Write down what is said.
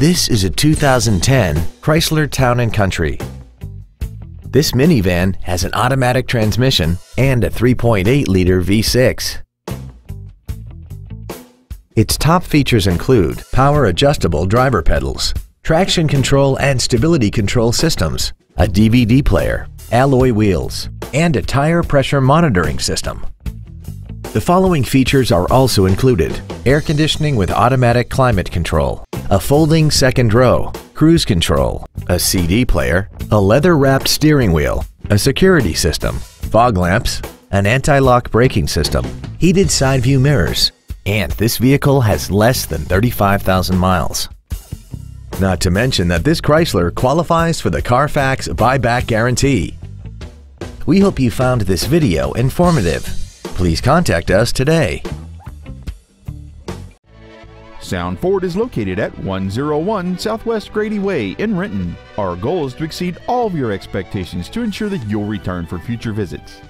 This is a 2010 Chrysler Town & Country. This minivan has an automatic transmission and a 3.8-liter V6. Its top features include power adjustable driver pedals, traction control and stability control systems, a DVD player, alloy wheels, and a tire pressure monitoring system. The following features are also included. Air conditioning with automatic climate control, a folding second row, cruise control, a CD player, a leather-wrapped steering wheel, a security system, fog lamps, an anti-lock braking system, heated side view mirrors, and this vehicle has less than 35,000 miles. Not to mention that this Chrysler qualifies for the Carfax buyback guarantee. We hope you found this video informative. Please contact us today. Sound Ford is located at 101 Southwest Grady Way in Renton. Our goal is to exceed all of your expectations to ensure that you'll return for future visits.